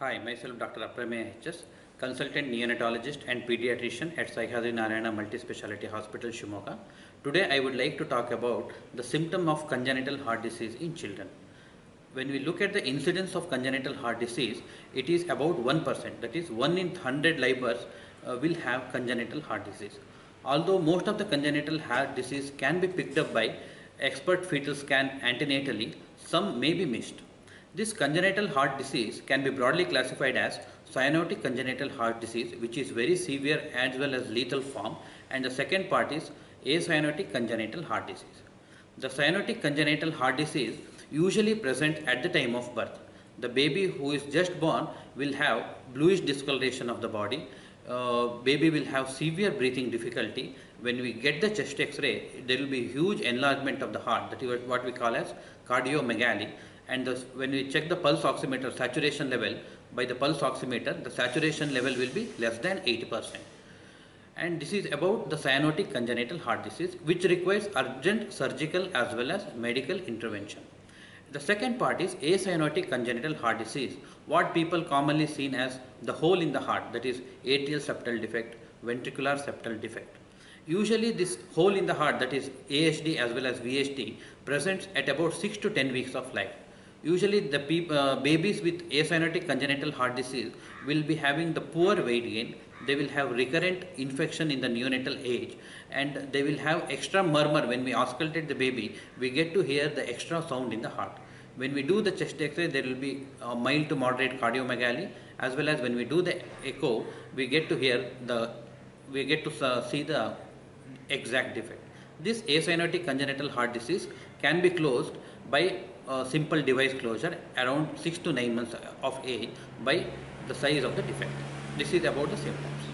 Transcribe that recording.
Hi, myself Dr. Aprameya HS, consultant neonatologist and pediatrician at Sahyadri Narayana Multispeciality Hospital, Shimoga. Today I would like to talk about the symptom of congenital heart disease in children. When we look at the incidence of congenital heart disease, it is about 1%, that is 1 in 100 live births uh, will have congenital heart disease. Although most of the congenital heart disease can be picked up by expert fetal scan antenatally, some may be missed. This congenital heart disease can be broadly classified as cyanotic congenital heart disease, which is very severe as well as lethal form, and the second part is acyanotic congenital heart disease. The cyanotic congenital heart disease usually present at the time of birth. The baby who is just born will have bluish discoloration of the body. Uh, baby will have severe breathing difficulty. When we get the chest X-ray, there will be huge enlargement of the heart. That is what we call as cardiomegaly. And the, when we check the pulse oximeter saturation level by the pulse oximeter, the saturation level will be less than 80% and this is about the cyanotic congenital heart disease which requires urgent surgical as well as medical intervention. The second part is acyanotic congenital heart disease, what people commonly seen as the hole in the heart that is atrial septal defect, ventricular septal defect. Usually this hole in the heart that is ASD as well as VSD presents at about 6 to 10 weeks of life. Usually the uh, babies with acyanotic congenital heart disease will be having the poor weight gain, they will have recurrent infection in the neonatal age and they will have extra murmur when we auscultate the baby, we get to hear the extra sound in the heart. When we do the chest x-ray, there will be mild to moderate cardiomegaly as well as when we do the echo, we get to hear the, we get to see the exact defect. This acyanotic congenital heart disease can be closed by simple device closure around 6 to 9 months of age by the size of the defect. This is about the symptoms.